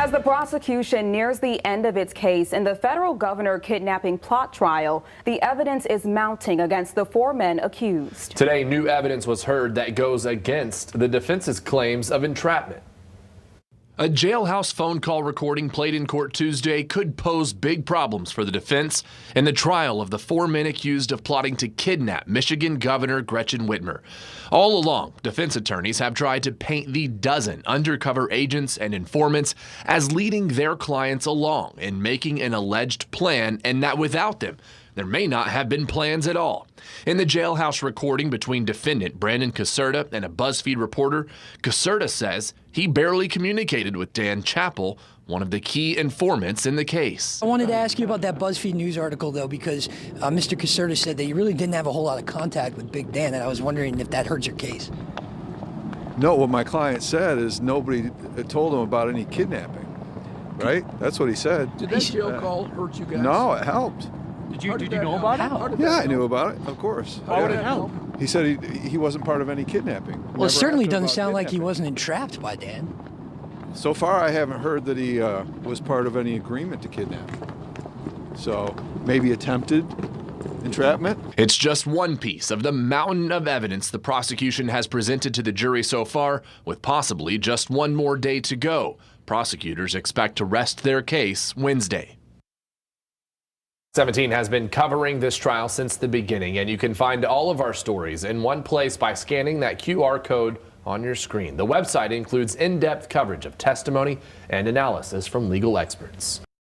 As the prosecution nears the end of its case in the federal governor kidnapping plot trial, the evidence is mounting against the four men accused. Today, new evidence was heard that goes against the defense's claims of entrapment. A jailhouse phone call recording played in court Tuesday could pose big problems for the defense in the trial of the four men accused of plotting to kidnap Michigan Governor Gretchen Whitmer. All along, defense attorneys have tried to paint the dozen undercover agents and informants as leading their clients along in making an alleged plan and that without them, there may not have been plans at all. In the jailhouse recording between defendant Brandon Caserta and a BuzzFeed reporter, Caserta says he barely communicated with Dan Chappell, one of the key informants in the case. I wanted to ask you about that BuzzFeed News article, though, because uh, Mr. Caserta said that you really didn't have a whole lot of contact with Big Dan, and I was wondering if that hurts your case. No, what my client said is nobody told him about any kidnapping, right? That's what he said. Did that jail call hurt you guys? No, it helped. Did you, did you know about How? it? Yeah, I knew about it, of course. How would it help? He said he, he wasn't part of any kidnapping. Well, Never it certainly doesn't about sound like he wasn't entrapped by Dan. So far, I haven't heard that he uh, was part of any agreement to kidnap. So maybe attempted entrapment. It's just one piece of the mountain of evidence the prosecution has presented to the jury so far, with possibly just one more day to go. Prosecutors expect to rest their case Wednesday. 17 has been covering this trial since the beginning, and you can find all of our stories in one place by scanning that QR code on your screen. The website includes in-depth coverage of testimony and analysis from legal experts.